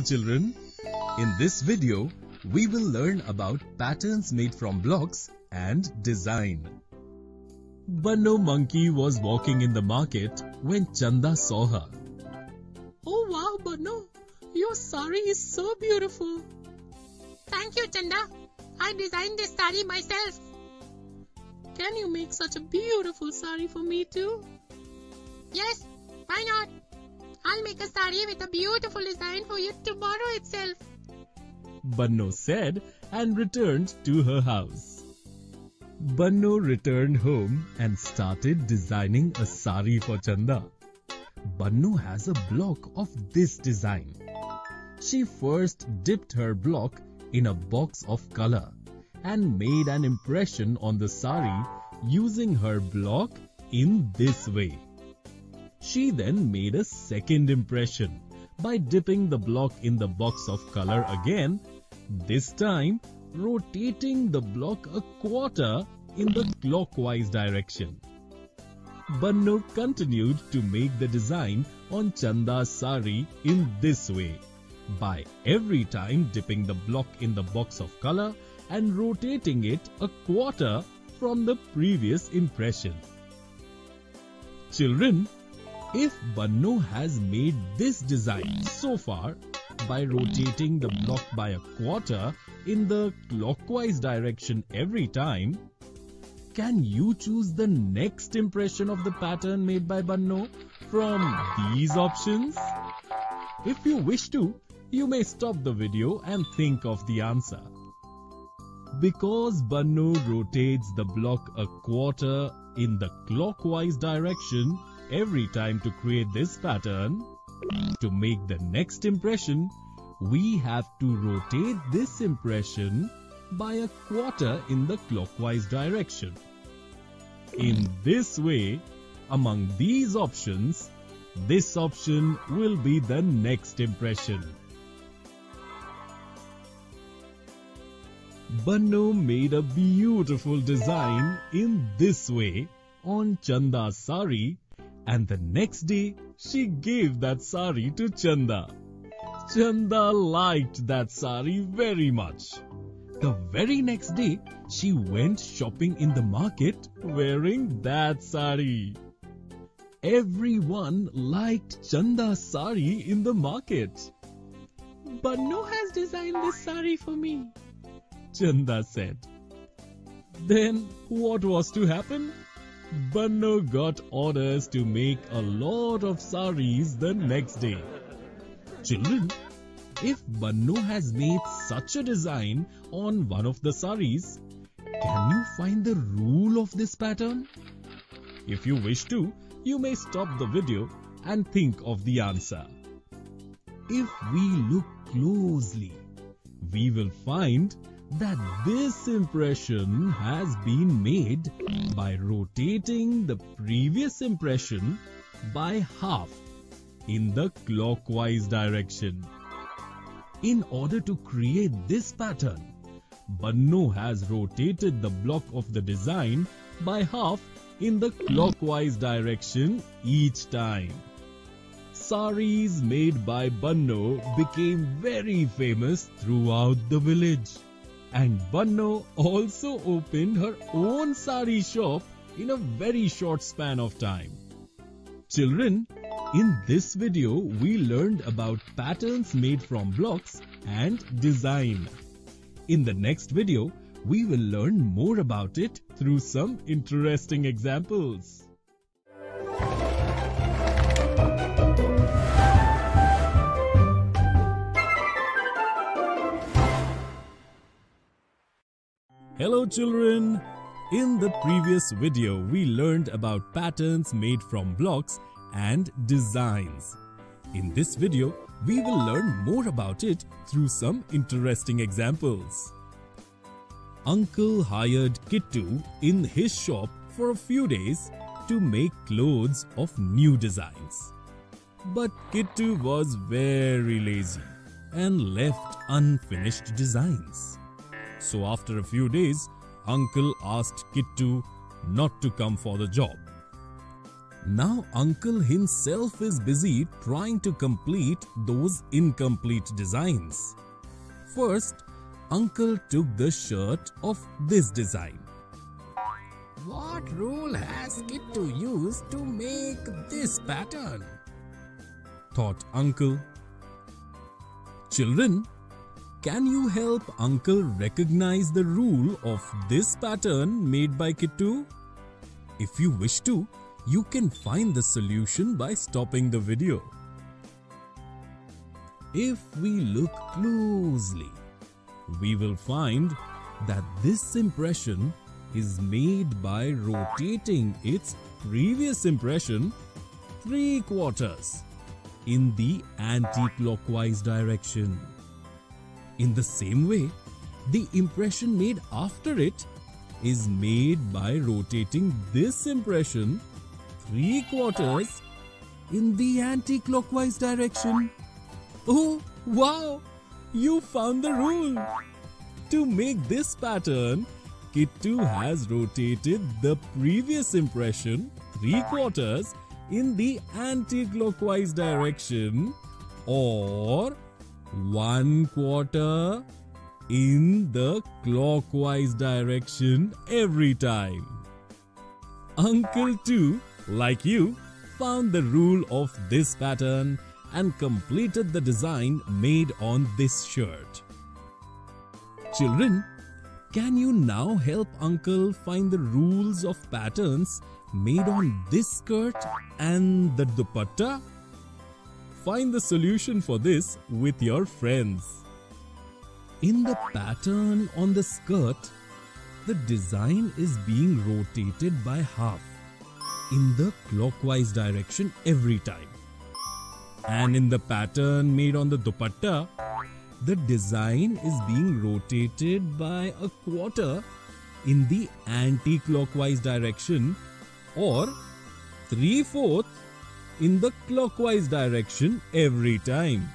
children. In this video, we will learn about patterns made from blocks and design. Banno Monkey was walking in the market when Chanda saw her. Oh wow, Banno, your sari is so beautiful. Thank you, Chanda. I designed this sari myself. Can you make such a beautiful sari for me too? Yes, why not? I'll make a sari with a beautiful design for you tomorrow itself. Banno said and returned to her house. Banno returned home and started designing a sari for Chanda. Banno has a block of this design. She first dipped her block in a box of color and made an impression on the sari using her block in this way. She then made a second impression by dipping the block in the box of color again, this time rotating the block a quarter in the clockwise direction. Banno continued to make the design on Chanda's sari in this way by every time dipping the block in the box of color and rotating it a quarter from the previous impression. Children, if Banno has made this design so far by rotating the block by a quarter in the clockwise direction every time, can you choose the next impression of the pattern made by Banno from these options? If you wish to, you may stop the video and think of the answer. Because Banno rotates the block a quarter in the clockwise direction every time to create this pattern, to make the next impression, we have to rotate this impression by a quarter in the clockwise direction. In this way, among these options, this option will be the next impression. Banno made a beautiful design in this way on Chanda's sari and the next day she gave that sari to Chanda. Chanda liked that sari very much. The very next day she went shopping in the market wearing that sari. Everyone liked Chanda's sari in the market. Banno has designed this sari for me. Chanda said. Then what was to happen? Banno got orders to make a lot of saris the next day. Children, if Banno has made such a design on one of the saris, can you find the rule of this pattern? If you wish to, you may stop the video and think of the answer. If we look closely, we will find that this impression has been made by rotating the previous impression by half in the clockwise direction. In order to create this pattern, Banno has rotated the block of the design by half in the clockwise direction each time. Saris made by Banno became very famous throughout the village. And Banno also opened her own sari shop in a very short span of time. Children, in this video we learned about patterns made from blocks and design. In the next video, we will learn more about it through some interesting examples. Hello children! In the previous video, we learned about patterns made from blocks and designs. In this video, we will learn more about it through some interesting examples. Uncle hired Kittu in his shop for a few days to make clothes of new designs. But Kittu was very lazy and left unfinished designs. So after a few days, uncle asked Kittu not to come for the job. Now uncle himself is busy trying to complete those incomplete designs. First, uncle took the shirt of this design. What rule has Kittu used to make this pattern? Thought uncle. Children, can you help uncle recognize the rule of this pattern made by Kittu? If you wish to, you can find the solution by stopping the video. If we look closely, we will find that this impression is made by rotating its previous impression three quarters in the anti-clockwise direction. In the same way, the impression made after it is made by rotating this impression three quarters in the anti-clockwise direction. Oh, wow! You found the rule! To make this pattern, Kittu has rotated the previous impression three quarters in the anti-clockwise direction or one quarter in the clockwise direction every time. Uncle too, like you, found the rule of this pattern and completed the design made on this shirt. Children, can you now help uncle find the rules of patterns made on this skirt and the dupatta? Find the solution for this with your friends. In the pattern on the skirt, the design is being rotated by half in the clockwise direction every time. And in the pattern made on the dupatta, the design is being rotated by a quarter in the anti-clockwise direction or 3 4 in the clockwise direction every time.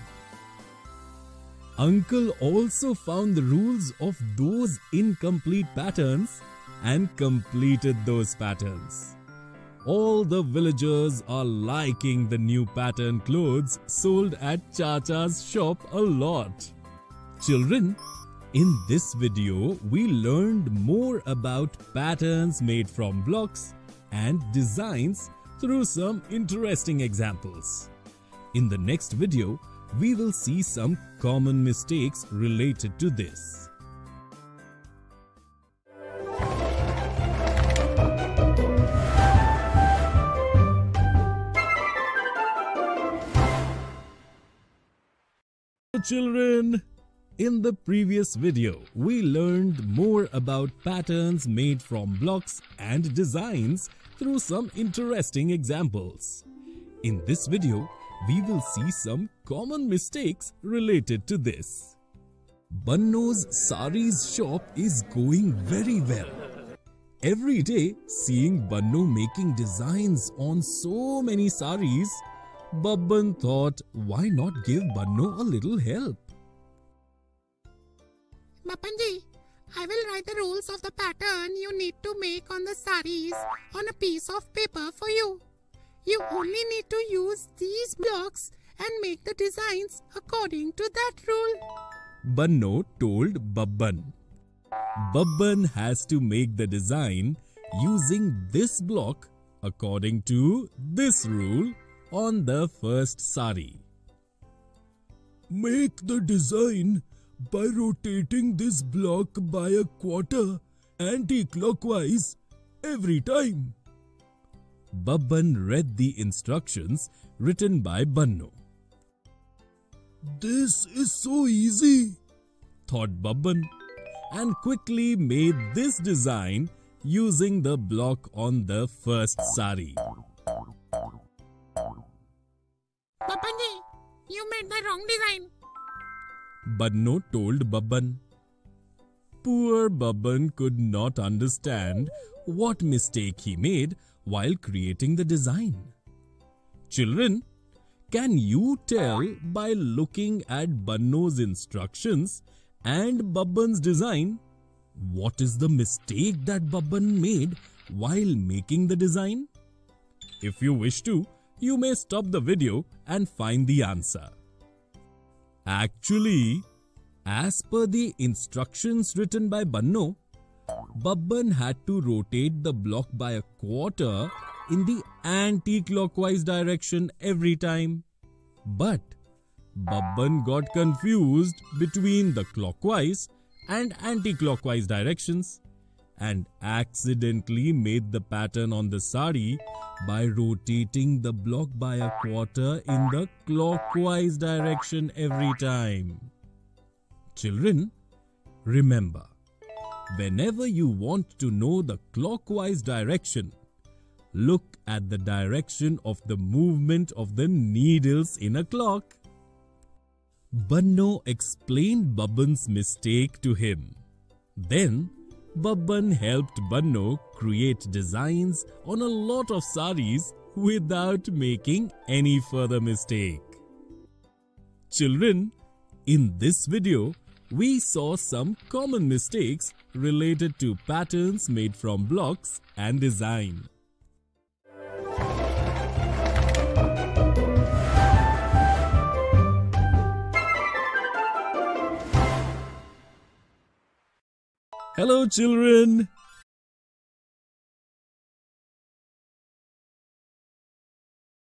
Uncle also found the rules of those incomplete patterns and completed those patterns. All the villagers are liking the new pattern clothes sold at Chacha's shop a lot. Children, in this video, we learned more about patterns made from blocks and designs through some interesting examples. In the next video, we will see some common mistakes related to this. Children, in the previous video, we learned more about patterns made from blocks and designs through some interesting examples. In this video, we will see some common mistakes related to this. Banno's saris shop is going very well. Every day, seeing Banno making designs on so many saris, Babban thought why not give Banno a little help. Babbanji, I will write the rules of the pattern you need to make on the saris on a piece of paper for you. You only need to use these blocks and make the designs according to that rule. Banno told Babban. Babban has to make the design using this block according to this rule on the first sari. Make the design by rotating this block by a quarter anti-clockwise every time. Babban read the instructions written by Banno. This is so easy, thought Babban, and quickly made this design using the block on the first sari. Banno told Babban. Poor Babban could not understand what mistake he made while creating the design. Children, can you tell by looking at Banno's instructions and Babban's design what is the mistake that Babban made while making the design? If you wish to, you may stop the video and find the answer. Actually, as per the instructions written by Banno, Babban had to rotate the block by a quarter in the anti-clockwise direction every time. But Babban got confused between the clockwise and anti-clockwise directions and accidentally made the pattern on the sari by rotating the block by a quarter in the clockwise direction every time. Children, remember, whenever you want to know the clockwise direction, look at the direction of the movement of the needles in a clock. Banno explained Babban's mistake to him. Then Babban helped Banno create designs on a lot of saris without making any further mistake. Children, in this video, we saw some common mistakes related to patterns made from blocks and design. Hello children!